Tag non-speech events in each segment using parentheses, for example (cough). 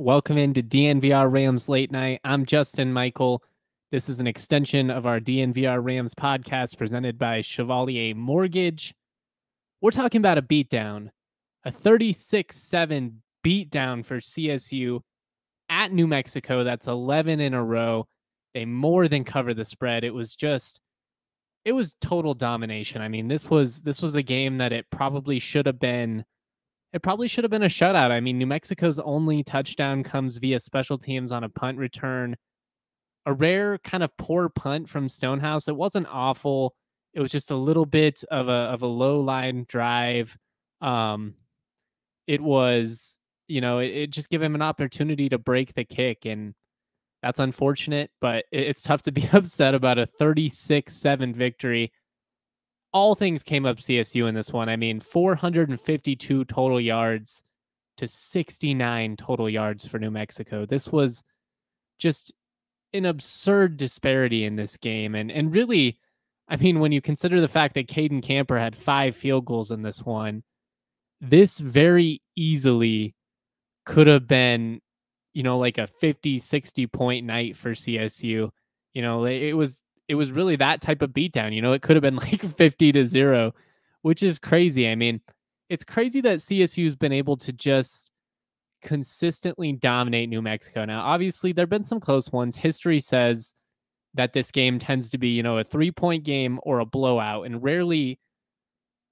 Welcome into DNVR Rams Late Night. I'm Justin Michael. This is an extension of our DNVR Rams podcast presented by Chevalier Mortgage. We're talking about a beatdown, a 36 7 beatdown for CSU at New Mexico. That's 11 in a row. They more than cover the spread. It was just it was total domination. I mean, this was this was a game that it probably should have been it probably should have been a shutout. I mean, New Mexico's only touchdown comes via special teams on a punt return. A rare kind of poor punt from Stonehouse. It wasn't awful. It was just a little bit of a of a low line drive. Um it was, you know, it, it just gave him an opportunity to break the kick and that's unfortunate, but it's tough to be (laughs) upset about a 36 7 victory. All things came up CSU in this one. I mean, 452 total yards to 69 total yards for New Mexico. This was just an absurd disparity in this game. And, and really, I mean, when you consider the fact that Cayden Camper had five field goals in this one, this very easily could have been you know, like a 50, 60 point night for CSU. You know, it was it was really that type of beatdown. You know, it could have been (laughs) like 50 to 0, which is crazy. I mean, it's crazy that CSU's been able to just consistently dominate New Mexico. Now, obviously, there've been some close ones. History says that this game tends to be, you know, a three-point game or a blowout and rarely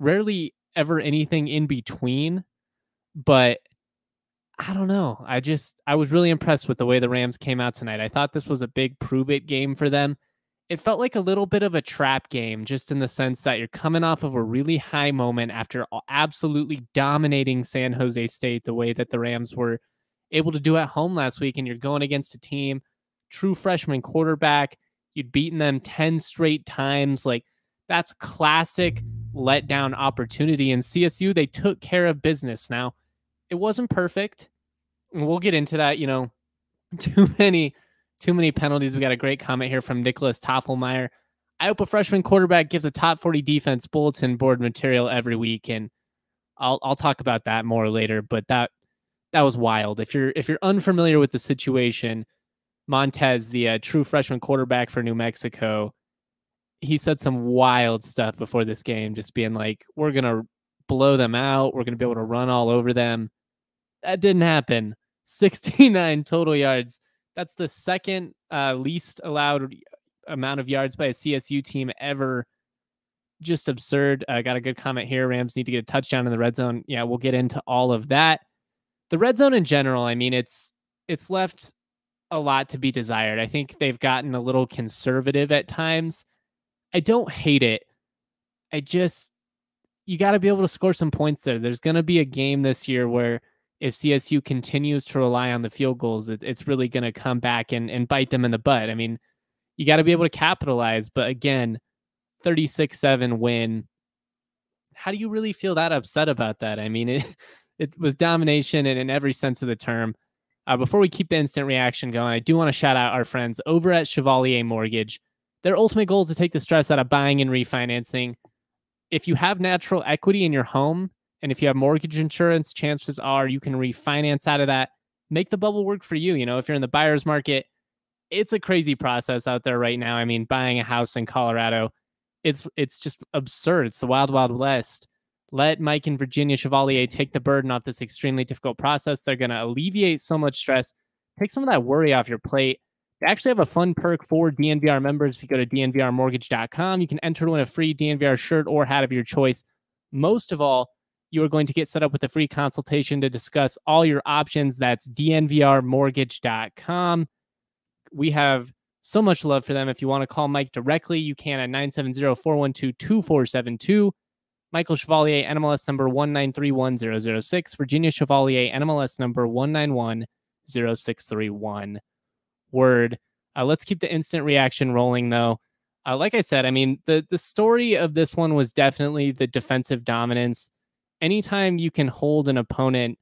rarely ever anything in between. But I don't know. I just I was really impressed with the way the Rams came out tonight. I thought this was a big prove it game for them. It felt like a little bit of a trap game just in the sense that you're coming off of a really high moment after absolutely dominating San Jose State the way that the Rams were able to do at home last week and you're going against a team true freshman quarterback. You'd beaten them 10 straight times like that's classic letdown opportunity and CSU they took care of business. Now, it wasn't perfect. We'll get into that. You know, (laughs) too many, too many penalties. We got a great comment here from Nicholas Toffelmeyer. I hope a freshman quarterback gives a top 40 defense bulletin board material every week. And I'll I'll talk about that more later. But that that was wild. If you're if you're unfamiliar with the situation, Montez, the uh, true freshman quarterback for New Mexico, he said some wild stuff before this game, just being like, "We're gonna blow them out. We're gonna be able to run all over them." That didn't happen. (laughs) 69 total yards. That's the second uh, least allowed amount of yards by a CSU team ever. Just absurd. I uh, got a good comment here. Rams need to get a touchdown in the red zone. Yeah, we'll get into all of that. The red zone in general, I mean, it's it's left a lot to be desired. I think they've gotten a little conservative at times. I don't hate it. I just you got to be able to score some points there. There's going to be a game this year where if CSU continues to rely on the field goals, it, it's really going to come back and, and bite them in the butt. I mean, you got to be able to capitalize. But again, 36 7 win. How do you really feel that upset about that? I mean, (laughs) it, it was domination and in every sense of the term. Uh, before we keep the instant reaction going, I do want to shout out our friends over at Chevalier Mortgage. Their ultimate goal is to take the stress out of buying and refinancing. If you have natural equity in your home, and if you have mortgage insurance, chances are you can refinance out of that, make the bubble work for you. You know, if you're in the buyer's market, it's a crazy process out there right now. I mean, buying a house in Colorado, it's it's just absurd. It's the wild, wild west. Let Mike and Virginia Chevalier take the burden off this extremely difficult process. They're going to alleviate so much stress, take some of that worry off your plate. They actually have a fun perk for DNVR members. If you go to dnvrmortgage.com, you can enter to win a free DNVR shirt or hat of your choice. Most of all, you are going to get set up with a free consultation to discuss all your options. That's dnvrmortgage.com. We have so much love for them. If you want to call Mike directly, you can at 970 412 2472. Michael Chevalier, NMLS number 1931006. Virginia Chevalier, NMLS number 1910631. Word. Uh, let's keep the instant reaction rolling, though. Uh, like I said, I mean, the, the story of this one was definitely the defensive dominance anytime you can hold an opponent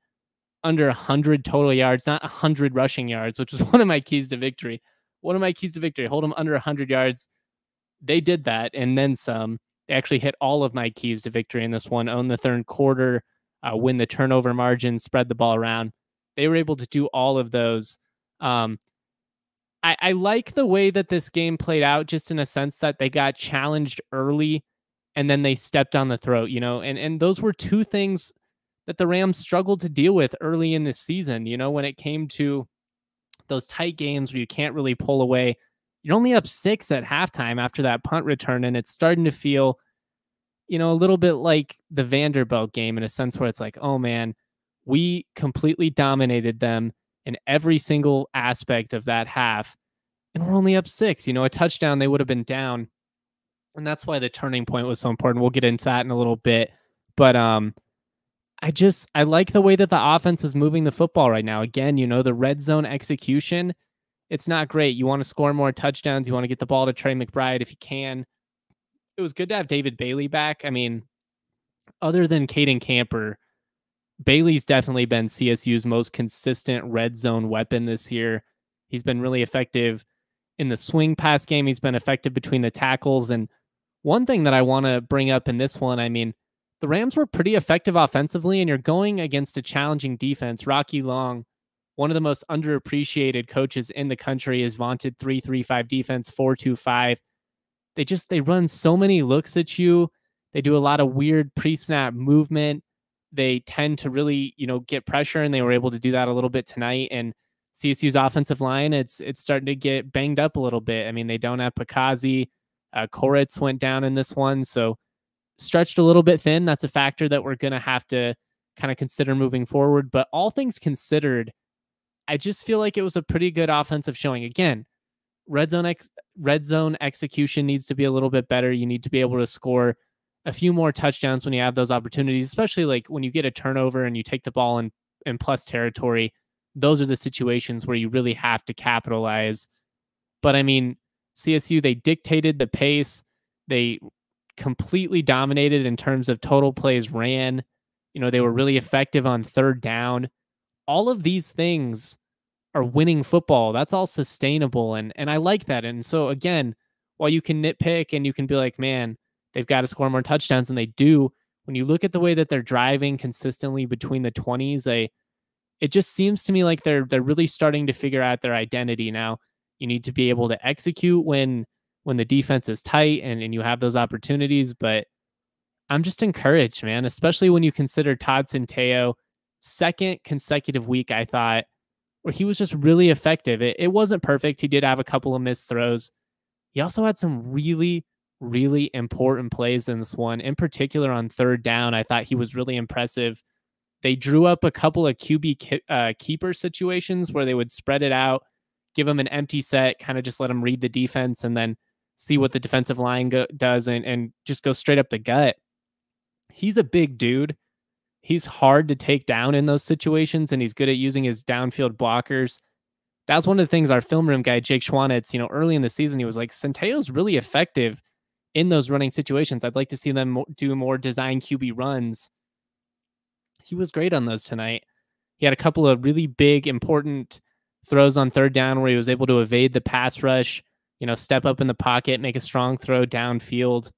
under 100 total yards, not 100 rushing yards, which was (laughs) one of my keys to victory. One of my keys to victory, hold them under 100 yards. They did that and then some. They actually hit all of my keys to victory in this one. Own the third quarter. uh, win the turnover margin, spread the ball around. They were able to do all of those. Um, I, I like the way that this game played out, just in a sense that they got challenged early and then they stepped on the throat, you know, and and those were two things that the Rams struggled to deal with early in this season. You know, when it came to those tight games where you can't really pull away, you're only up six at halftime after that punt return, and it's starting to feel, you know, a little bit like the Vanderbilt game in a sense where it's like, oh man, we completely dominated them in every single aspect of that half, and we're only up six. You know, a touchdown they would have been down and that's why the turning point was so important. We'll get into that in a little bit, but um, I just I like the way that the offense is moving the football right now. Again, you know the red zone execution, it's not great. You want to score more touchdowns. You want to get the ball to Trey McBride if you can. It was good to have David Bailey back. I mean, other than Cayden Camper, Bailey's definitely been CSU's most consistent red zone weapon this year. He's been really effective in the swing pass game. He's been effective between the tackles and one thing that I want to bring up in this one, I mean, the Rams were pretty effective offensively, and you're going against a challenging defense. Rocky Long, one of the most underappreciated coaches in the country, is vaunted 3-3-5 defense, 4-2-5. They just they run so many looks at you. They do a lot of weird pre-snap movement. They tend to really, you know, get pressure, and they were able to do that a little bit tonight. And CSU's offensive line, it's it's starting to get banged up a little bit. I mean, they don't have Pakazi. Uh, went down in this one, so stretched a little bit thin. That's a factor that we're going to have to kind of consider moving forward. But all things considered, I just feel like it was a pretty good offensive showing. Again, red zone ex- red zone execution needs to be a little bit better. You need to be able to score a few more touchdowns when you have those opportunities, especially like when you get a turnover and you take the ball in, in plus territory. Those are the situations where you really have to capitalize. But I mean, CSU, they dictated the pace. They completely dominated in terms of total plays ran. You know, they were really effective on third down. All of these things are winning football. That's all sustainable. And and I like that. And so again, while you can nitpick and you can be like, man, they've got to score more touchdowns than they do, when you look at the way that they're driving consistently between the 20s, they it just seems to me like they're they're really starting to figure out their identity now. You need to be able to execute when when the defense is tight and, and you have those opportunities. But I'm just encouraged, man, especially when you consider Todd Centeio, second consecutive week, I thought, where he was just really effective. It, it wasn't perfect. He did have a couple of missed throws. He also had some really, really important plays in this one, in particular on third down. I thought he was really impressive. They drew up a couple of QB uh, keeper situations where they would spread it out give him an empty set, kind of just let him read the defense and then see what the defensive line go- does and, and just go straight up the gut. He's a big dude. He's hard to take down in those situations and he's good at using his downfield blockers. That was one of the things our film room guy, Jake Schwanitz, you know, early in the season, he was like, Centeio's really effective in those running situations. I'd like to see them do more design QB runs. He was great on those tonight. He had a couple of really big, important throws on third down where he was able to evade the pass rush, you know, step up in the pocket, make a strong throw downfield.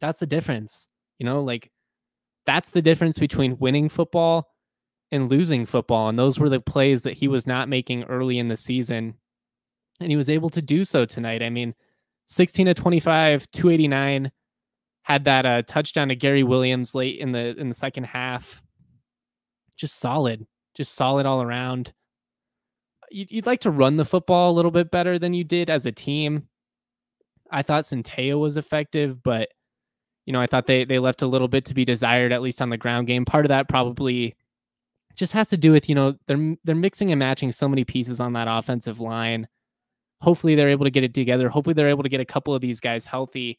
That's the difference. You know, like that's the difference between winning football and losing football. And those were the plays that he was not making early in the season. And he was able to do so tonight. I mean, 16 to 25, 289, had that uh, touchdown to Gary Williams late in the in the second half. Just solid, just solid all around you'd, you'd like to run the football a little bit better than you did as a team. I thought Centeio was effective, but you know, I thought they they left a little bit to be desired, at least on the ground game. Part of that probably just has to do with you know they're they're mixing and matching so many pieces on that offensive line. Hopefully, they're able to get it together. Hopefully, they're able to get a couple of these guys healthy.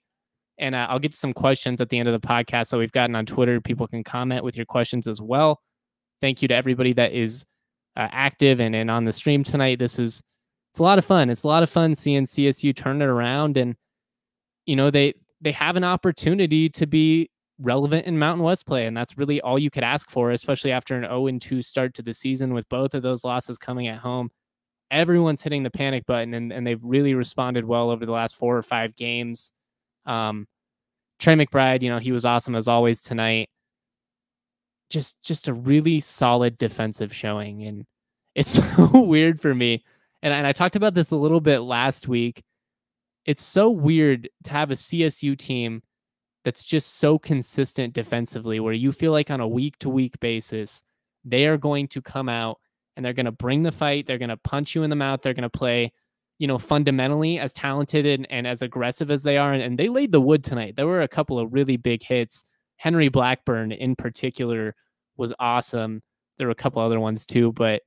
And uh, I'll get to some questions at the end of the podcast. So we've gotten on Twitter. People can comment with your questions as well. Thank you to everybody that is uh, active and, and on the stream tonight. This is it's a lot of fun. It's a lot of fun seeing CSU turn it around, and you know they they have an opportunity to be relevant in Mountain West play, and that's really all you could ask for, especially after an 0 2 start to the season with both of those losses coming at home. Everyone's hitting the panic button, and, and they've really responded well over the last four or five games. Um, Trey McBride, you know, he was awesome as always tonight just just a really solid defensive showing and it's (laughs) so weird for me and, and i talked about this a little bit last week. It's so weird to have a csu team that's just so consistent defensively where you feel like on a week to week basis they are going to come out and they're going to bring the fight they're going to punch you in the mouth they're going to play you know fundamentally as talented and, and as aggressive as they are and, and they laid the wood tonight. There were a couple of really big hits Henry Blackburn in particular was awesome. There were a couple other ones too, but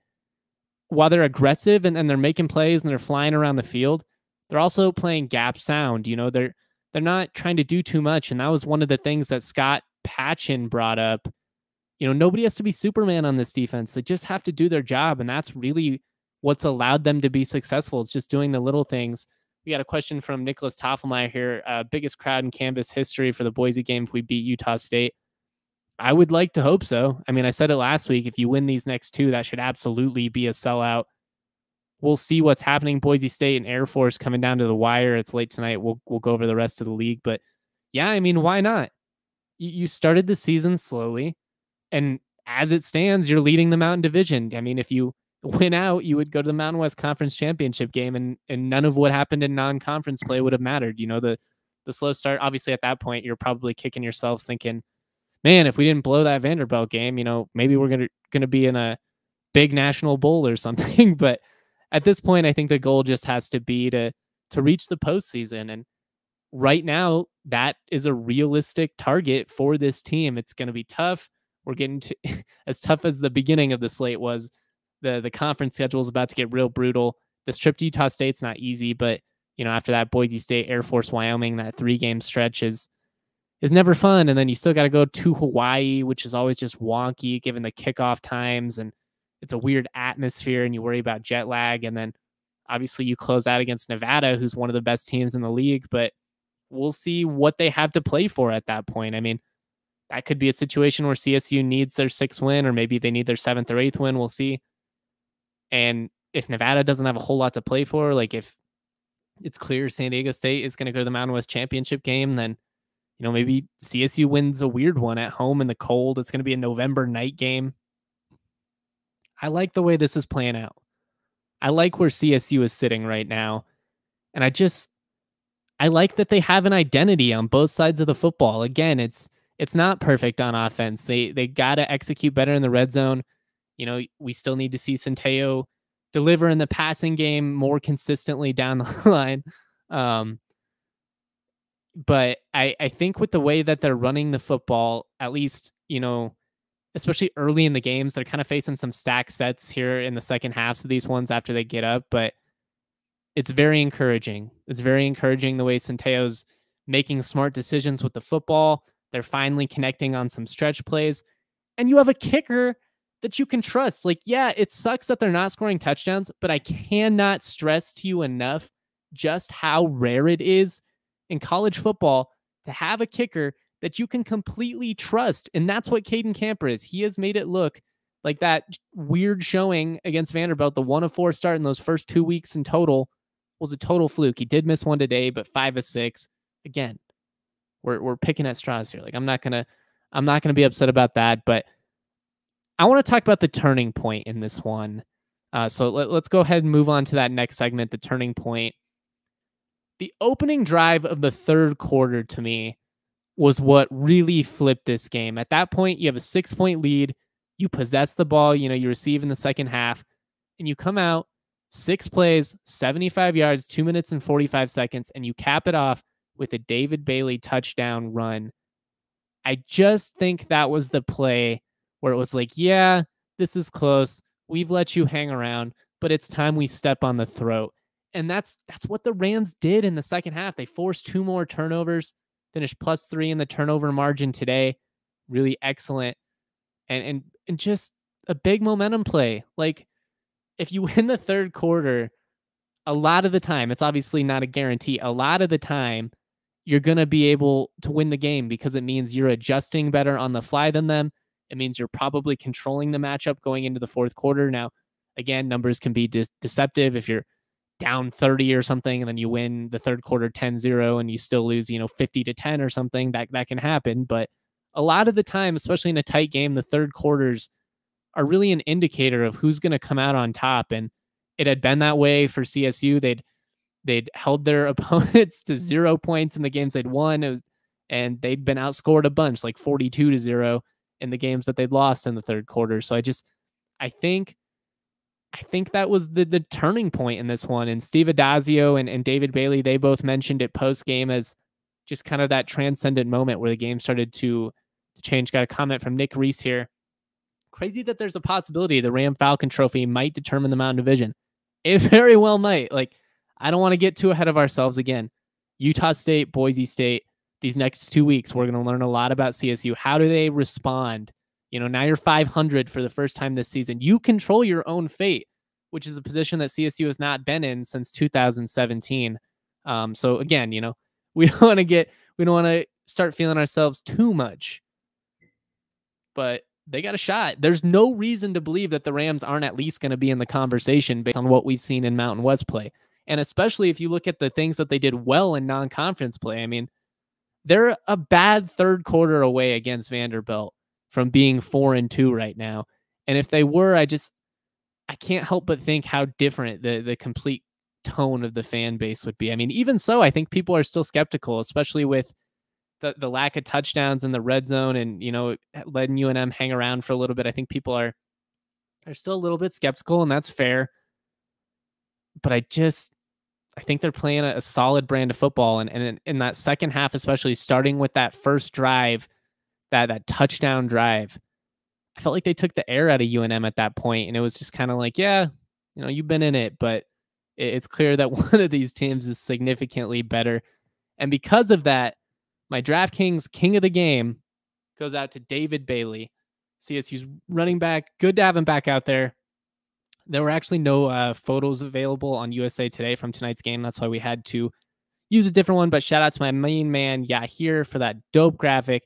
while they're aggressive and, and they're making plays and they're flying around the field, they're also playing gap sound. You know, they're they're not trying to do too much. And that was one of the things that Scott Patchan brought up. You know, nobody has to be Superman on this defense. They just have to do their job. And that's really what's allowed them to be successful. It's just doing the little things we got a question from Nicholas Toffelmeyer here. Uh, biggest crowd in Canvas history for the Boise game if we beat Utah State. I would like to hope so. I mean, I said it last week. If you win these next two, that should absolutely be a sellout. We'll see what's happening. Boise State and Air Force coming down to the wire. It's late tonight. We'll we'll go over the rest of the league. But yeah, I mean, why not? You, you started the season slowly, and as it stands, you're leading the Mountain Division. I mean, if you win out, you would go to the Mountain West Conference Championship game, and and none of what happened in non-conference play would have mattered. You know, the the slow start. Obviously, at that point, you're probably kicking yourself, thinking, "Man, if we didn't blow that Vanderbilt game, you know, maybe we're gonna gonna be in a big national bowl or (laughs) something." but at this point, I think the goal just has to be to to reach the postseason, and right now, that is a realistic target for this team. It's going to be tough. We're getting to (laughs) as tough as the beginning of the slate was the the conference schedule is about to get real brutal. This trip to Utah State's not easy, but you know after that Boise State, Air Force, Wyoming, that three game stretch is is never fun. And then you still got to go to Hawaii, which is always just wonky given the kickoff times and it's a weird atmosphere and you worry about jet lag. And then obviously you close out against Nevada, who's one of the best teams in the league, but we'll see what they have to play for at that point. I mean, that could be a situation where CSU needs their sixth win, or maybe they need their seventh or eighth win. We'll see. And if Nevada doesn't have a whole lot to play for, like if it's clear San Diego State is going to go to the Mountain West Championship game, then you know maybe CSU wins a weird one at home in the cold. It's going to be a November night game. I like the way this is playing out. I like where CSU is sitting right now. And I just I like that they have an identity on both sides of the football. Again, it's it's not perfect on offense. They they got to execute better in the red zone. You know, we still need to see Centeio deliver in the passing game more consistently down (laughs) the line. Um, but I, I think with the way that they're running the football, at least, you know, especially early in the games, they're kind of facing some stack sets here in the second halves of these ones after they get up. But it's very encouraging. It's very encouraging the way Centeio's making smart decisions with the football. They're finally connecting on some stretch plays. And you have a kicker that you can trust. Like, yeah, it sucks that they're not scoring touchdowns, but I cannot stress to you enough just how rare it is in college football to have a kicker that you can completely trust. And that's what Cayden Camper is. He has made it look like that weird showing against Vanderbilt, the one of four start in those first two weeks in total was a total fluke. He did miss one today, but five of six. Again, we're we're picking at straws here. Like I'm not gonna I'm not gonna be upset about that, but I want to talk about the turning point in this one. Uh, so let, let's go ahead and move on to that next segment, the turning point. The opening drive of the third quarter to me was what really flipped this game. At that point, you have a six point lead. You possess the ball, you know, you receive in the second half, and you come out six plays, 75 yards, two minutes and 45 seconds, and you cap it off with a David Bailey touchdown run. I just think that was the play where it was like, yeah, this is close. We've let you hang around, but it's time we step on the throat. And that's that's what the Rams did in the second half. They forced two more turnovers, finished plus three in the turnover margin today. Really excellent. And and and just a big momentum play. Like if you (laughs) win the third quarter, a lot of the time, it's obviously not a guarantee. A lot of the time, you're going to be able to win the game because it means you're adjusting better on the fly than them. It means you're probably controlling the matchup going into the fourth quarter. Now, again, numbers can be de- deceptive if you're down 30 or something and then you win the third quarter 10-0 and you still lose, you know, 50 to 10 or something. That that can happen, but a lot of the time, especially in a tight game, the third quarters are really an indicator of who's going to come out on top. And it had been that way for CSU. They'd they'd held their (laughs) opponents to mm. zero points in the games they'd won, was, and they'd been outscored a bunch, like 42 to zero in the games that they'd lost in the third quarter. So I just I think I think that was the the turning point in this one. And Steve Addazio and, and David Bailey, they both mentioned it post game as just kind of that transcendent moment where the game started to, to change. Got a comment from Nick Reese here. Crazy that there's a possibility the Ram Falcon Trophy might determine the Mountain Division. (laughs) It very well might. Like, I don't want to get too ahead of ourselves again. Utah State, Boise State, these next two weeks, we're going to learn a lot about CSU. How do they respond you know, now you're 500 for the first time this season. You control your own fate, which is a position that CSU has not been in since 2017. Um, so again, you know, (laughs) we don't want to get, we don't want to start feeling ourselves too much, but they got a shot. There's no reason to believe that the Rams aren't at least going to be in the conversation based on what we've seen in Mountain West play. And especially if you look at the things that they did well in non conference play. I mean, they're a bad third quarter away against Vanderbilt from being four and two right now. And if they were, I just I can't help but think how different the the complete tone of the fan base would be. I mean, even so, I think people are still skeptical, especially with the the lack of touchdowns in the red zone and you know letting UNM hang around for a little bit. I think people are are still a little bit skeptical, and that's fair. But I just I think they're playing a, a solid brand of football, and and in, in that second half, especially starting with that first drive that that touchdown drive, I felt like they took the air out of UNM at that point, and it was just kind of like, yeah, you know, you've been in it, but it's clear that (laughs) one of these teams is significantly better, and because of that, my DraftKings King of the Game goes out to David Bailey, CSU's running back. Good to have him back out there. There were actually no uh, photos available on USA Today from tonight's game. That's why we had to use a different one. But shout out to my main man Yahir for that dope graphic.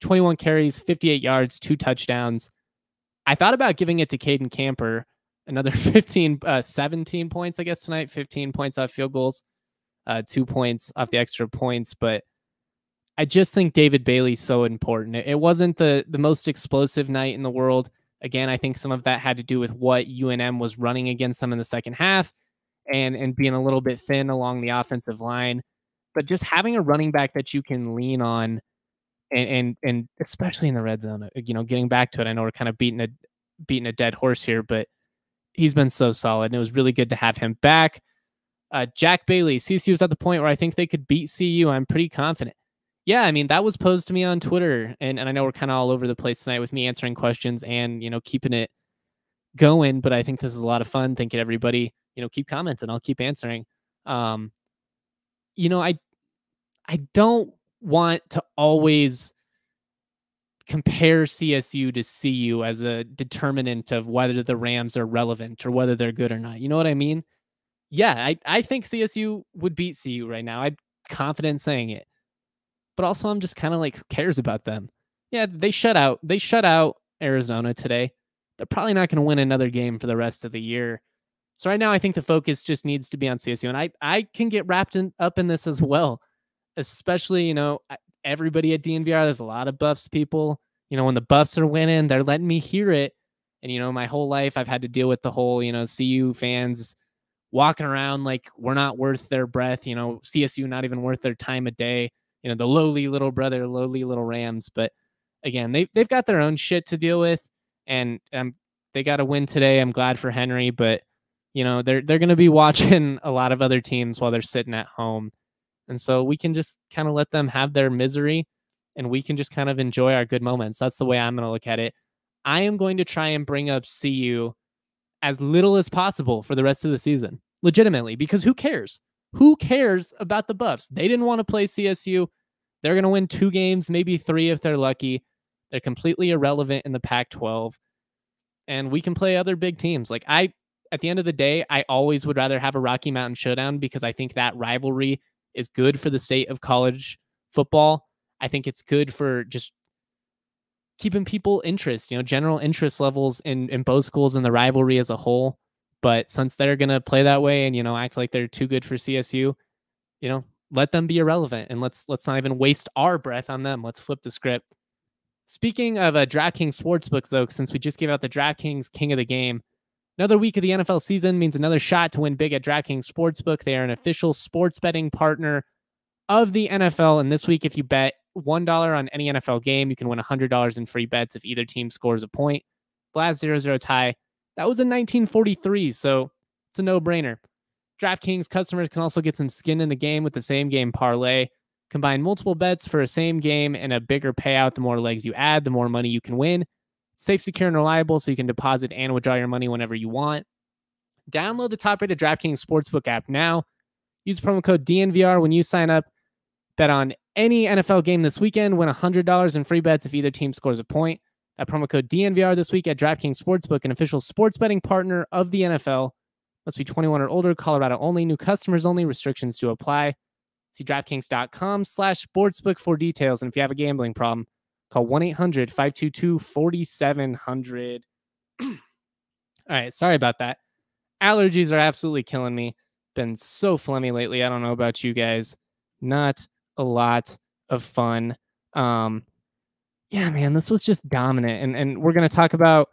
21 carries, 58 yards, two touchdowns. I thought about giving it to Cayden Camper, another (laughs) 15, uh, 17 points, I guess, tonight, 15 points off field goals, uh, two points off the extra points. But I just think David Bailey's so important. It, wasn't the, the most explosive night in the world. Again, I think some of that had to do with what UNM was running against them in the second half and, and being a little bit thin along the offensive line. But just having a running back that you can lean on and and and especially in the red zone, uh, you know, getting back to it. I know we're kind of beating a beating a dead horse here, but he's been so solid, and it was really good to have him back. Uh, Jack Bailey, CSU was at the point where I think they could beat CU. I'm pretty confident. Yeah, I mean that was posed to me on Twitter, and, and I know we're kind of all over the place tonight with me answering questions and you know keeping it going. But I think this is a lot of fun. Thinking everybody, you know, keep commenting. I'll keep answering. Um, you know, I I don't want to always compare CSU to CU as a determinant of whether the Rams are relevant or whether they're good or not. You know what I mean? Yeah, I, I think CSU would beat CU right now. I'm confident saying it. But also I'm just kind of like, who cares about them? Yeah, they shut out they shut out Arizona today. They're probably not going to win another game for the rest of the year. So right now I think the focus just needs to be on CSU. And I I can get wrapped in, up in this as well especially, you know, everybody at DNVR, there's a lot of Buffs people. You know, when the Buffs are winning, they're letting me hear it. And, you know, my whole life I've had to deal with the whole, you know, CU fans walking around like we're not worth their breath, you know, CSU not even worth their time a day, you know, the lowly little brother, lowly little Rams. But again, they, they've got their own shit to deal with. And um, they got to win today. I'm glad for Henry, but, you know, they're, they're going to be (laughs) watching a lot of other teams while they're sitting at home. And so we can just kind of let them have their misery and we can just kind of enjoy our good moments. That's the way I'm going to look at it. I am going to try and bring up CU as little as possible for the rest of the season, legitimately, because who cares? Who cares about the Buffs? They didn't want to play CSU. They're going to win two games, maybe three if they're lucky. They're completely irrelevant in the Pac 12. And we can play other big teams. Like, I, at the end of the day, I always would rather have a Rocky Mountain showdown because I think that rivalry is good for the state of college football. I think it's good for just keeping people interest, you know, general interest levels in in both schools and the rivalry as a whole. But since they're gonna play that way and you know act like they're too good for CSU, you know, let them be irrelevant and let's let's not even waste our breath on them. Let's flip the script. Speaking of uh, DraftKings Sportsbooks, though, since we just gave out the DraftKings King of the Game, another week of the NFL season means another shot to win big at DraftKings Sportsbook. They are an official sports betting partner of the NFL. And this week, if you bet $1 on any NFL game, you can win $100 in free bets if either team scores a point. Last 0 0 tie, that was in 1943. So it's a no brainer. DraftKings customers can also get some skin in the game with the same game parlay. Combine multiple bets for a same game and a bigger payout. The more legs you add, the more money you can win. Safe, secure, and reliable, so you can deposit and withdraw your money whenever you want. Download the top rated DraftKings Sportsbook app now. Use promo code DNVR when you sign up. Bet on any NFL game this weekend. Win $100 in free bets if either team scores a point. That promo code DNVR this week at DraftKings Sportsbook, an official sports betting partner of the NFL. Must be 21 or older, Colorado only, new customers only, restrictions to apply. See DraftKings.com slash sportsbook for details. And if you have a gambling problem, call 1 800 522 4700. (clears throat) All right. Sorry about that. Allergies are absolutely killing me. Been so phlegmy lately. I don't know about you guys. Not a lot of fun. Um, yeah, man, this was just dominant. And and we're gonna talk about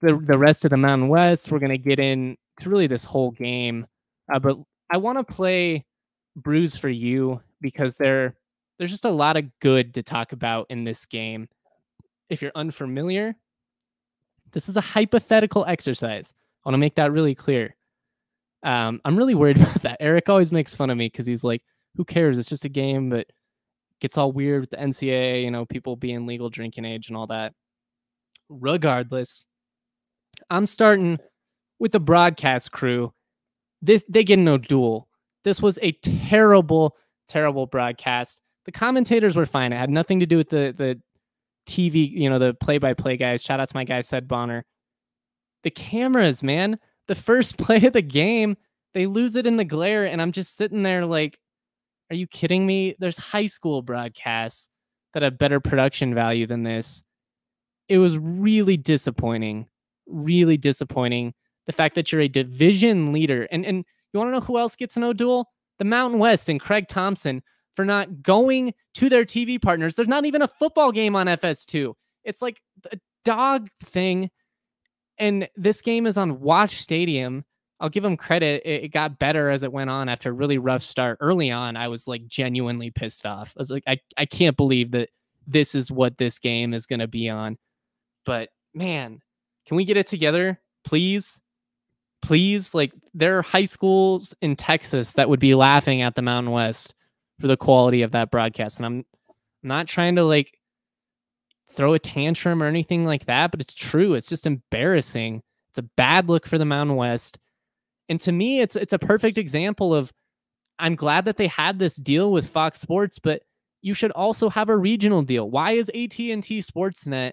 the the rest of the Mountain West. We're gonna get into really this whole game. Uh, but I want to play brews for you because there there's just a lot of good to talk about in this game. If you're unfamiliar, this is a hypothetical exercise. I want to make that really clear. Um, I'm really worried (laughs) about that. Eric always makes fun of me because he's like, "Who cares? It's just a game." But gets all weird with the NCAA, you know, people being legal drinking age and all that. Regardless, I'm starting with the broadcast crew. This they get no duel. This was a terrible, terrible broadcast. The commentators were fine. It had nothing to do with the the TV, you know, the play-by-play guys. Shout out to my guy said Bonner. The cameras, man. The first (laughs) play of the game, they lose it in the glare, and I'm just sitting there like, are you kidding me? There's high school broadcasts that have better production value than this. It was really disappointing. Really disappointing. The fact that you're a division leader and and you want to know who else gets an O'Doul? The Mountain West and Craig Thompson for not going to their TV partners. There's not even a football game on FS2. It's like a dog thing. And this game is on Watch Stadium. I'll give them credit. It, got better as it went on after a really rough start. Early on, I was like genuinely pissed off. I was like, I, I can't believe that this is what this game is going to be on. But man, can we get it together, please? please like there are high schools in texas that would be laughing at the mountain west for the quality of that broadcast and i'm not trying to like throw a tantrum or anything like that but it's true it's just embarrassing it's a bad look for the mountain west and to me it's it's a perfect example of i'm glad that they had this deal with fox sports but you should also have a regional deal why is at&t sportsnet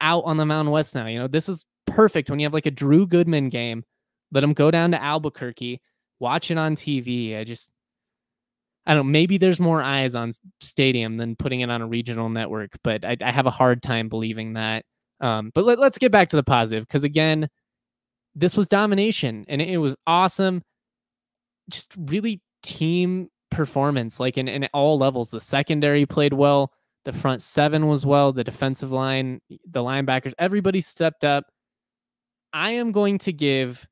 out on the mountain west now you know this is perfect when you have like a Drew Goodman game. Let them go down to Albuquerque, watch it on TV. I just, I don't. Maybe there's more eyes on Stadium than putting it on a regional network, but I, I have a hard time believing that. Um, but let, let's get back to the positive because again, this was domination and it, was awesome. Just really team performance, like in, in all levels. The secondary played well. The front seven was well. The defensive line, the linebackers, everybody stepped up. I am going to give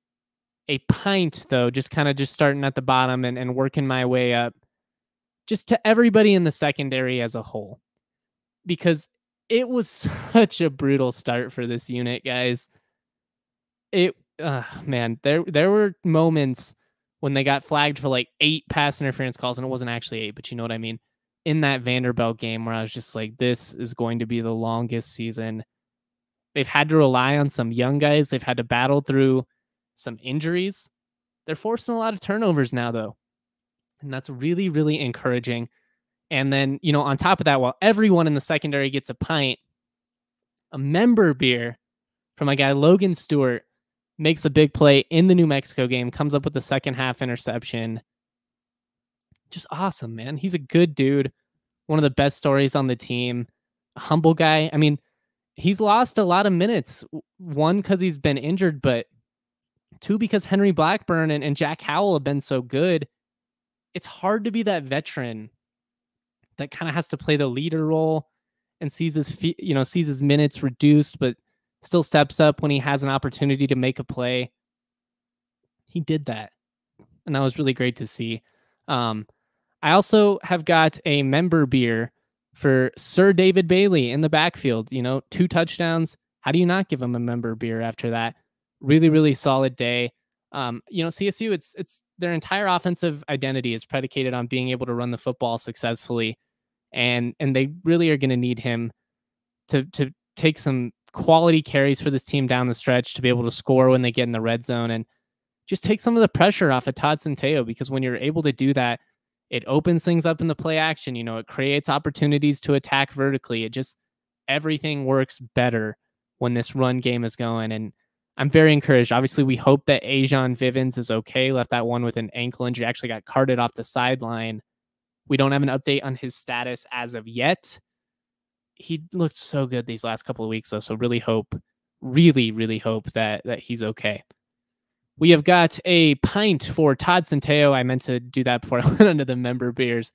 a pint, though, just kind of just starting at the bottom and, and working my way up, just to everybody in the secondary as a whole, because it was (laughs) such a brutal start for this unit, guys. It, uh, man, there there were moments when they got flagged for like eight pass interference calls, and it wasn't actually eight, but you know what I mean. In that Vanderbilt game, where I was just like, this is going to be the longest season They've had to rely on some young guys. They've had to battle through some injuries. They're forcing a lot of turnovers now, though. And that's really, really encouraging. And then, you know, on top of that, while everyone in the secondary gets a pint, a member beer from my guy Logan Stewart makes a big play in the New Mexico game, comes up with the second half interception. Just awesome, man. He's a good dude. One of the best stories on the team. A humble guy. I mean, he's lost a lot of minutes. One, because he's been injured, but two, because Henry Blackburn and, and Jack Howell have been so good. It's hard to be that veteran that kind of has to play the leader role and sees his you know sees his minutes reduced, but still steps up when he has an opportunity to make a play. He did that, and that was really great to see. Um, I also have got a member beer for Sir David Bailey in the backfield. You know, two touchdowns. How do you not give him a member beer after that? Really, really solid day. Um, you know, CSU, it's it's their entire offensive identity is predicated on being able to run the football successfully, and and they really are going to need him to to take some quality carries for this team down the stretch to be able to score when they get in the red zone and just take some of the pressure off of Todd Centeio because when you're able to do that, it opens things up in the play action. You know, it creates opportunities to attack vertically. It just everything works better when this run game is going. And I'm very encouraged. Obviously, we hope that A'Jon Vivens is okay. Left that one with an ankle injury, actually got carted off the sideline. We don't have an update on his status as of yet. He looked so good these last couple of weeks, though. So really hope, really, really hope that that he's okay. We have got a pint for Todd Centeio. I meant to do that before (laughs) I went under the member beers.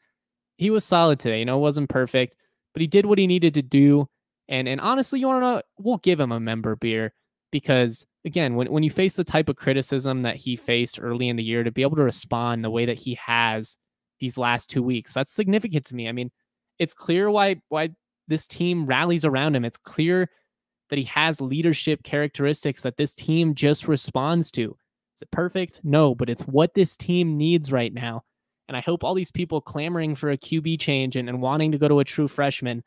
He was solid today. You know, it wasn't perfect, but he did what he needed to do. And and honestly, you want to know, we'll give him a member beer because again, when, when you face the type of criticism that he faced early in the year, to be able to respond the way that he has these last two weeks, that's significant to me. I mean, it's clear why why this team rallies around him. It's clear that he has leadership characteristics that this team just responds to. Is it perfect? No, but it's what this team needs right now. And I hope all these people clamoring for a QB change and, and wanting to go to a true freshman,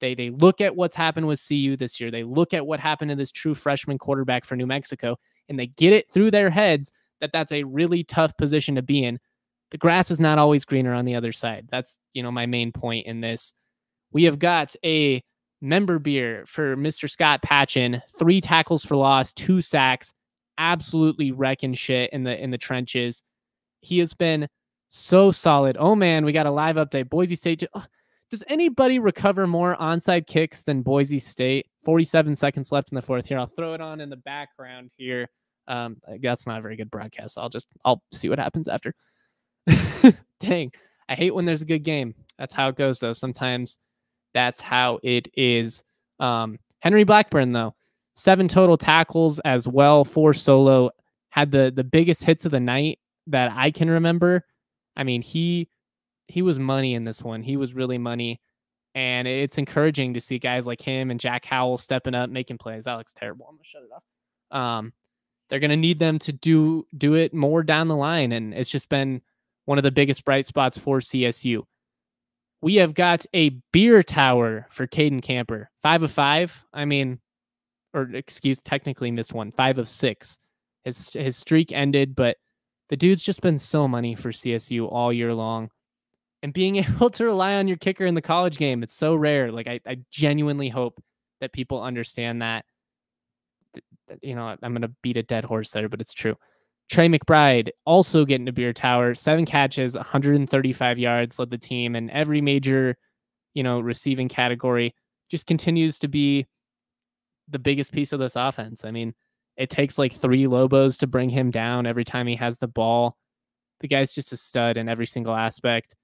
they they look at what's happened with CU this year. They look at what happened to this true freshman quarterback for New Mexico, and they get it through their heads that that's a really tough position to be in. The grass is not always greener on the other side. That's you know my main point in this. We have got a member beer for Mr. Scott Patchan, three tackles for loss, two sacks, absolutely wrecking shit in the in the trenches. He has been so solid. Oh man, we got a live update. Boise State. Does anybody recover more onside kicks than Boise State? 47 seconds left in the fourth here. I'll throw it on in the background here. Um, that's not a very good broadcast. So I'll just I'll see what happens after. (laughs) Dang, I hate when there's a good game. That's how it goes though. Sometimes that's how it is. Um, Henry Blackburn though, seven total tackles as well, four solo. Had the the biggest hits of the night that I can remember. I mean, he he was money in this one. He was really money. And it's encouraging to see guys like him and Jack Howell stepping up, making plays. That looks terrible. I'm gonna shut it off. Um, they're gonna need them to do do it more down the line. And it's just been one of the biggest bright spots for CSU. We have got a beer tower for Cayden Camper. Five of five. I mean, or excuse, technically missed one, five of six. His his streak ended, but the dude's just been so money for CSU all year long. And being (laughs) able to rely on your kicker in the college game, it's so rare. Like I, I genuinely hope that people understand that. You know, I'm gonna beat a dead horse there, but it's true. Trey McBride also getting a beer tower, seven catches, 135 yards, led the team, and every major, you know, receiving category just continues to be the biggest piece of this offense. I mean, it takes like three Lobos to bring him down every time he has the ball. The guy's just a stud in every single aspect.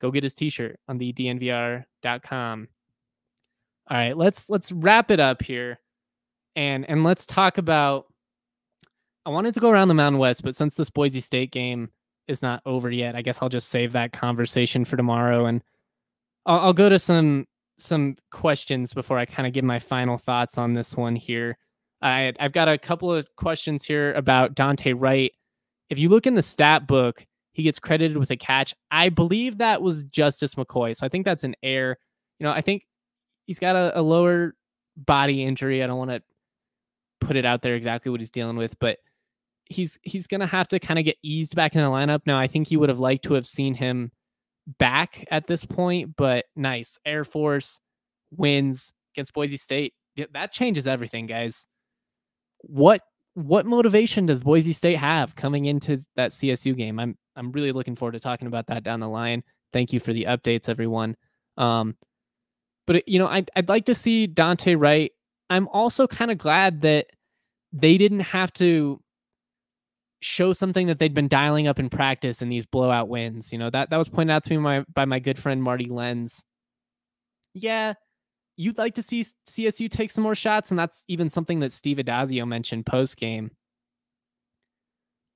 Go get his t-shirt on the dnvr.com. All right, let's let's wrap it up here. And and let's talk about I wanted to go around the Mountain West, but since this Boise State game is not over yet, I guess I'll just save that conversation for tomorrow and I'll, I'll go to some some questions before I kind of give my final thoughts on this one here. I, I've got a couple of questions here about Dante Wright. If you look in the stat book, he gets credited with a catch. I believe that was Justice McCoy. So I think that's an error. You know, I think he's got a, a lower body injury. I don't want to put it out there exactly what he's dealing with, but he's he's gonna have to kind of get eased back in the lineup. Now, I think he would have liked to have seen him back at this point, but nice. Air Force wins against Boise State. That changes everything, guys. What what motivation does Boise State have coming into that CSU game? I'm I'm really looking forward to talking about that down the line. Thank you for the updates, everyone. Um, but you know, I'd I'd like to see Dante Wright. I'm also kind of glad that they didn't have to show something that they'd been dialing up in practice in these blowout wins. You know, that that was pointed out to me by, by my good friend Marty Lenz. Yeah, you'd like to see CSU take some more shots, and that's even something that Steve Addazio mentioned post game.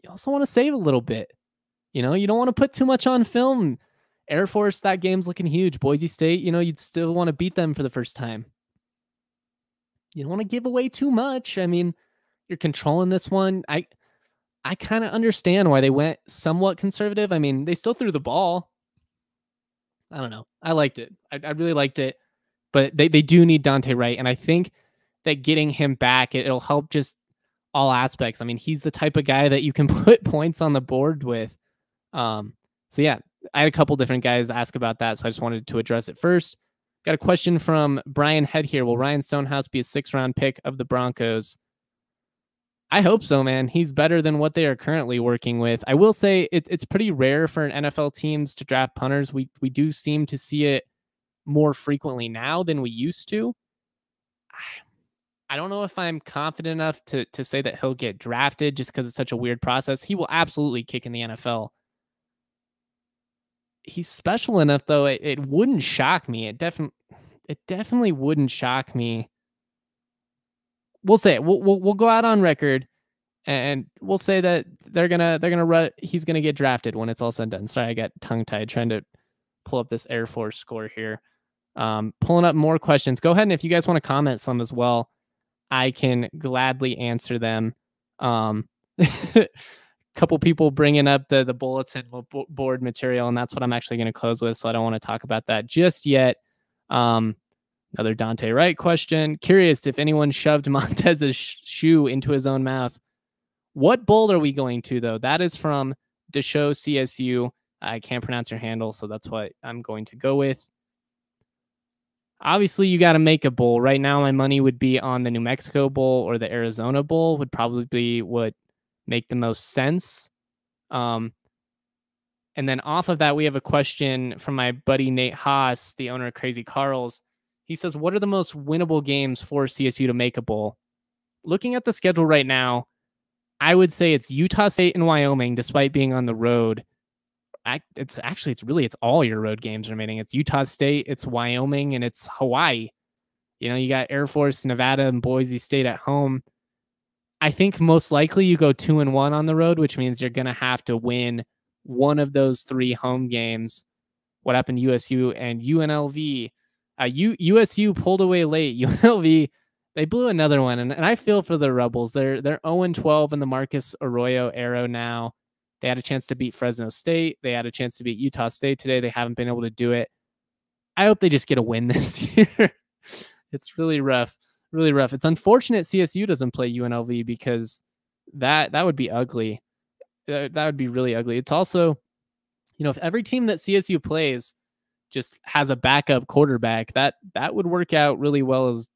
You also want to save a little bit. You know, you don't want to put too much on film. Air Force, that game's looking huge. Boise State, you know, you'd still want to beat them for the first time. You don't want to give away too much. I mean, you're controlling this one. I I kind of understand why they went somewhat conservative. I mean, they still threw the ball. I don't know. I liked it. I, I really liked it. But they, they do need Dante Wright. And I think that getting him back, it, it'll help just all aspects. I mean, he's the type of guy that you can (laughs) put points on the board with. Um, so yeah, I had a couple different guys ask about that, so I just wanted to address it first. Got a question from Brian Head here. Will Ryan Stonehouse be a six round pick of the Broncos? I hope so, man. He's better than what they are currently working with. I will say it's it's pretty rare for an NFL teams to draft punters. We we do seem to see it more frequently now than we used to. I, I don't know if I'm confident enough to to say that he'll get drafted just because it's such a weird process. He will absolutely kick in the NFL. He's special enough though. It, it wouldn't shock me. It definitely it definitely wouldn't shock me we'll say it. We'll, we'll we'll go out on record, and we'll say that they're gonna they're gonna run. He's gonna get drafted when it's all said and done. Sorry, I got tongue tied trying to pull up this Air Force score here. Um, pulling up more questions. Go ahead and if you guys want to comment some as well, I can gladly answer them. Um, (laughs) couple people bringing up the the bulletin board material, and that's what I'm actually going to close with. So I don't want to talk about that just yet. Um, Another Dante Wright question. Curious if anyone shoved (laughs) Montez's sh- shoe into his own mouth. What bowl are we going to, though? That is from Deshow CSU. I can't pronounce your handle, so that's what I'm going to go with. Obviously, you got to make a bowl. Right now, my money would be on the New Mexico Bowl or the Arizona Bowl, would probably be what make the most sense. Um, and then off of that, we have a question from my buddy Nate Haas, the owner of Crazy Carl's. He says, What are the most winnable games for CSU to make a bowl? Looking at the schedule right now, I would say it's Utah State and Wyoming, despite being on the road. It's actually, it's really, it's all your road games remaining. It's Utah State, it's Wyoming, and it's Hawaii. You know, you got Air Force, Nevada, and Boise State at home. I think most likely you go two and one on the road, which means you're going to have to win one of those three home games. What happened USU and UNLV? Uh, U- USU pulled away late. (laughs) UNLV they blew another one, and, and I feel for the Rebels. They're they're 0 12 in the Marcus Arroyo era now. They had a chance to beat Fresno State. They had a chance to beat Utah State today. They haven't been able to do it. I hope they just get a win (laughs) this year. it's really rough, really rough. It's unfortunate CSU doesn't play UNLV because that that would be ugly. That, that would be really ugly. It's also, you know, if every team that CSU plays just has a backup quarterback, that that would work out really well as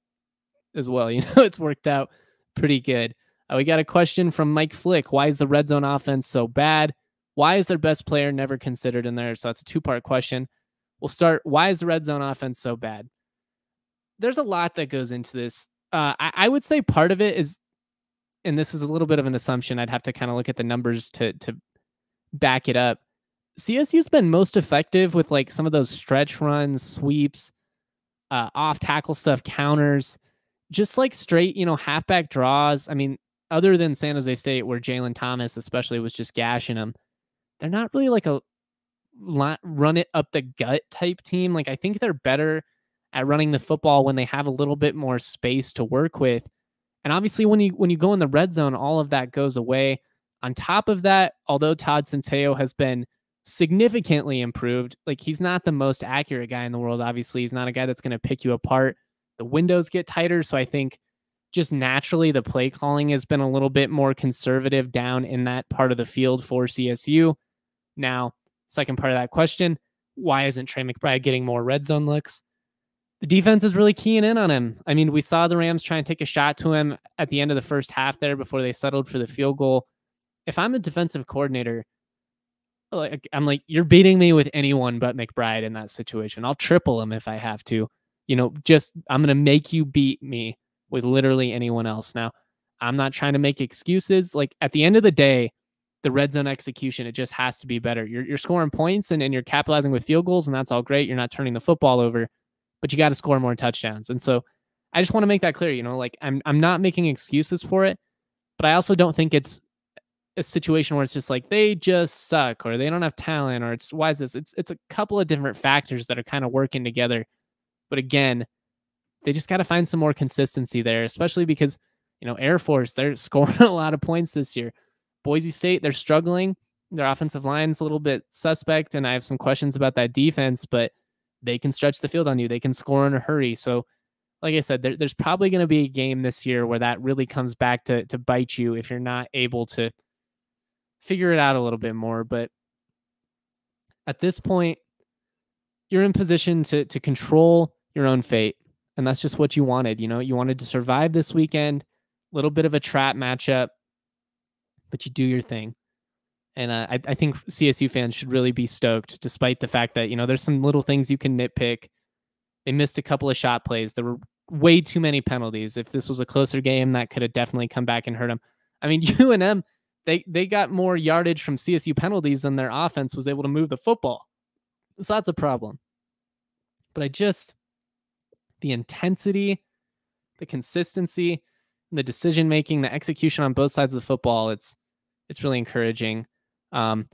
as well. (laughs) You know, it's worked out pretty good. Uh, we got a question from Mike Flick. Why is the red zone offense so bad? Why is their best player never considered in there? So that's a two part question. We'll start. Why is the red zone offense so bad? There's a lot that goes into this. Uh, I, I would say part of it is, and this is a little bit of an assumption. I'd have to kind of look at the numbers to to back it up. CSU's been most effective with like some of those stretch runs, sweeps, uh, off tackle stuff, counters, just like straight, you know, halfback draws. I mean, other than San Jose State, where Jalen Thomas especially was just gashing them, they're not really like a run it up the gut type team. Like I think they're better at running the football when they have a little bit more space to work with. And obviously, when you when you go in the red zone, all of that goes away. On top of that, although Todd Centeio has been significantly improved. Like he's not the most accurate guy in the world. Obviously, he's not a guy that's going to pick you apart. The windows get tighter, so I think just naturally the play calling has been a little bit more conservative down in that part of the field for CSU. Now, second part of that question, why isn't Trey McBride getting more red zone looks? The defense is really keying in on him. I mean, we saw the Rams try and take a shot to him at the end of the first half there before they settled for the field goal. If I'm a defensive coordinator, like I'm like you're beating me with anyone but McBride in that situation. I'll triple him if I have to. You know, just I'm gonna make you beat me with literally anyone else. Now, I'm not trying to make excuses. Like at the end of the day, the red zone execution, it just has to be better. You're you're scoring points and, and you're capitalizing with field goals, and that's all great. You're not turning the football over. but you got to score more touchdowns. And so I just want to make that clear, you know, like I'm I'm not making excuses for it, but I also don't think it's a situation where it's just like they just suck or they don't have talent or it's why is this? It's it's a couple of different factors that are kind of working together. But again, they just got to find some more consistency there, especially because you know Air Force they're (laughs) scoring a lot of points this year. Boise State they're struggling. Their offensive line's a little bit suspect, and I have some questions about that defense, but they can stretch the field on you. They can score in a hurry. So, like I said, there, there's probably going to be a game this year where that really comes back to to bite you if you're not able to figure it out a little bit more. But at this point, you're in position to to control your own fate, and that's just what you wanted. You know, you wanted to survive this weekend. A little bit of a trap matchup, but you do your thing. And uh, I, I think CSU fans should really be stoked, despite the fact that, you know, there's some little things you can nitpick. They missed a couple of shot plays. There were way too many penalties. If this was a closer game, that could have definitely come back and hurt them. I mean, (laughs) UNM, they, they got more yardage from CSU penalties than their offense was able to move the football. So that's a problem. But I just, the intensity, the consistency, the decision making, the execution on both sides of the football, it's, it's really encouraging. Um,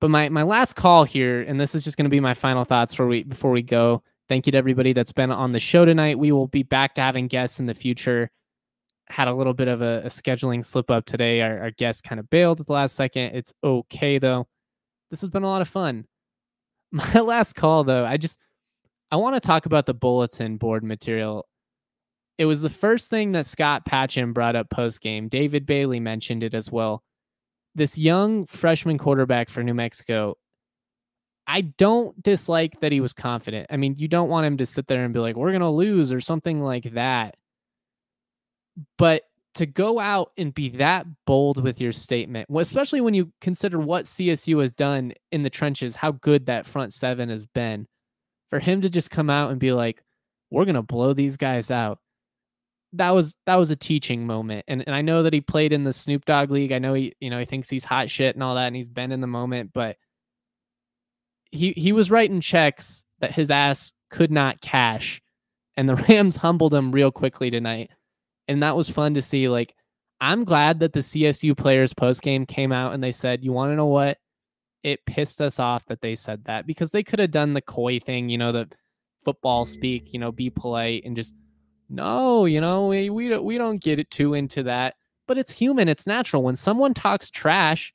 but my my last call here, and this is just going to be my final thoughts for we before we go. Thank you to everybody that's been on the show tonight. We will be back to having guests in the future. Had a little bit of a, a scheduling slip up today. Our, our guest kind of bailed at the last second. It's okay though. This has been a lot of fun. (laughs) My last call though, I just I want to talk about the bulletin board material. It was the first thing that Scott Patchan brought up post game. David Bailey mentioned it as well this young freshman quarterback for New Mexico, I don't dislike that he was confident. I mean, you don't want him to sit there and be like, we're going to lose or something like that. But to go out and be that bold with your statement, especially when you consider what CSU has done in the trenches, how good that front seven has been, for him to just come out and be like, we're going to blow these guys out that was that was a teaching moment. And and I know that he played in the Snoop Dogg League. I know he, you know, he thinks he's hot shit and all that, and he's been in the moment, but he he was writing checks that his ass could not cash. And the (laughs) Rams humbled him real quickly tonight. And that was fun to see. Like, I'm glad that the CSU players post game came out and they said, You want to know what? It pissed us off that they said that because they could have done the coy thing, you know, the football speak, you mm. know, be polite and just no, you know, we we don't we don't get it too into that. But it's human, it's natural. When someone talks trash,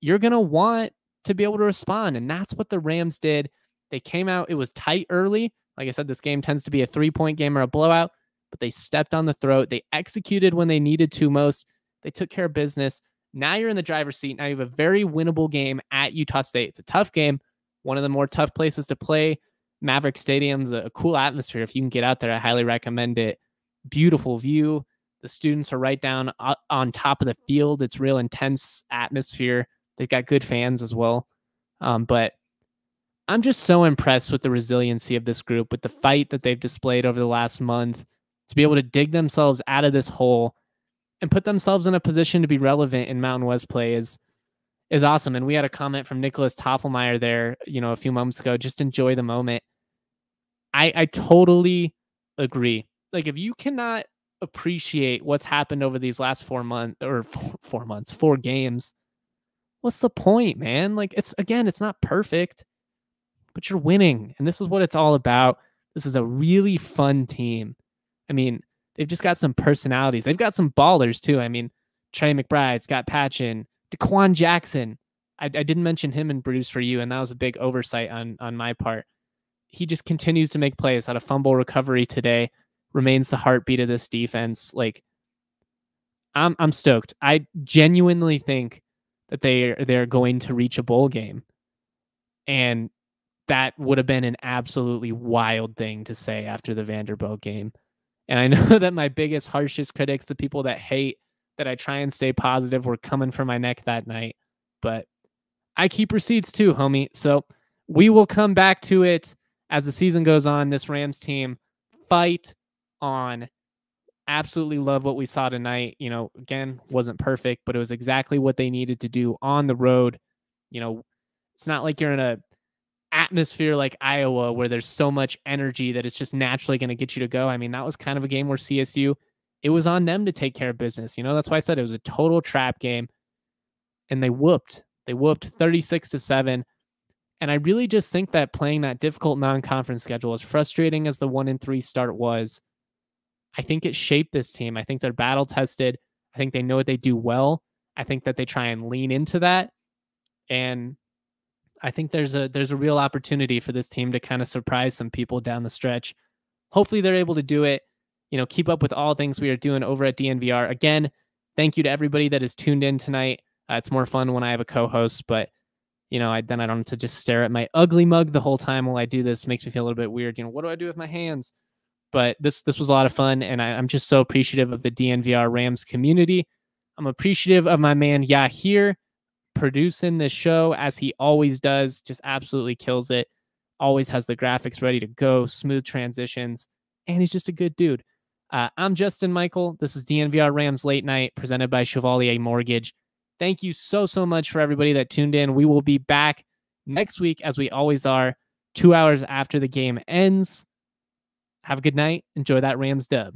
you're gonna want to be able to respond. And that's what the Rams did. They came out, it was tight early. Like I said, this game tends to be a three-point game or a blowout, but they stepped on the throat. They executed when they needed to most. They took care of business. Now you're in the driver's seat. Now you have a very winnable game at Utah State. It's a tough game, one of the more tough places to play Maverick Stadium's a, cool atmosphere. If you can get out there, I highly recommend it. Beautiful view. The students are right down on top of the field. It's real intense atmosphere. They've got good fans as well. Um, but I'm just so impressed with the resiliency of this group, with the fight that they've displayed over the last month to be able to dig themselves out of this hole and put themselves in a position to be relevant in Mountain West play is is awesome. And we had a comment from Nicholas Toffelmeyer there, you know, a few moments ago. Just enjoy the moment. I I totally agree. Like if you cannot appreciate what's happened over these last four months or (laughs) four, four months, four games, what's the point, man? Like it's again, it's not perfect, but you're winning, and this is what it's all about. This is a really fun team. I mean, they've just got some personalities. They've got some ballers too. I mean, Trey McBride, Scott Patchan, DeQuan Jackson. I, I didn't mention him in Brews for You, and that was a big oversight on on my part. He just continues to make plays. Had a fumble recovery today. Remains the heartbeat of this defense. Like, I'm I'm stoked. I genuinely think that they they're going to reach a bowl game, and that would have been an absolutely wild thing to say after the Vanderbilt game. And I (laughs) know that my biggest, harshest critics, the people that hate that I try and stay positive were coming for my neck that night. But I keep receipts too, homie. So we will come back to it as the season goes on. This Rams team fight on. Absolutely love what we saw tonight. You know, again, wasn't perfect, but it was exactly what they needed to do on the road. You know, it's not like you're in a atmosphere like Iowa where there's so much energy that it's just naturally going to get you to go. I mean, that was kind of a game where CSU it was on them to take care of business. You know, that's why I said it was a total trap game. And they whooped. They whooped 36 to 7. And I really just think that playing that difficult non-conference schedule, as frustrating as the one and three start was, I think it shaped this team. I think they're battle tested. I think they know what they do well. I think that they try and lean into that. And I think there's a there's a real opportunity for this team to kind of surprise some people down the stretch. Hopefully they're able to do it. You know, keep up with all things we are doing over at DNVR. Again, thank you to everybody that is tuned in tonight. Uh, it's more fun when I have a co-host, but you know, I then I don't have to just stare at my ugly mug the whole time while I do this. It makes me feel a little bit weird. You know, what do I do with my hands? But this this was a lot of fun, and I, I'm just so appreciative of the DNVR Rams community. I'm appreciative of my man Yahir producing this show as he always does, just absolutely kills it. Always has the graphics ready to go, smooth transitions, and he's just a good dude. Uh, I'm Justin Michael. This is DNVR Rams Late Night presented by Chevalier Mortgage. Thank you so, so much for everybody that tuned in. We will be back next week, as we always are, two hours after the game ends. Have a good night. Enjoy that Rams dub.